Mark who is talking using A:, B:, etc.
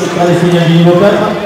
A: sekali punya di Bokarma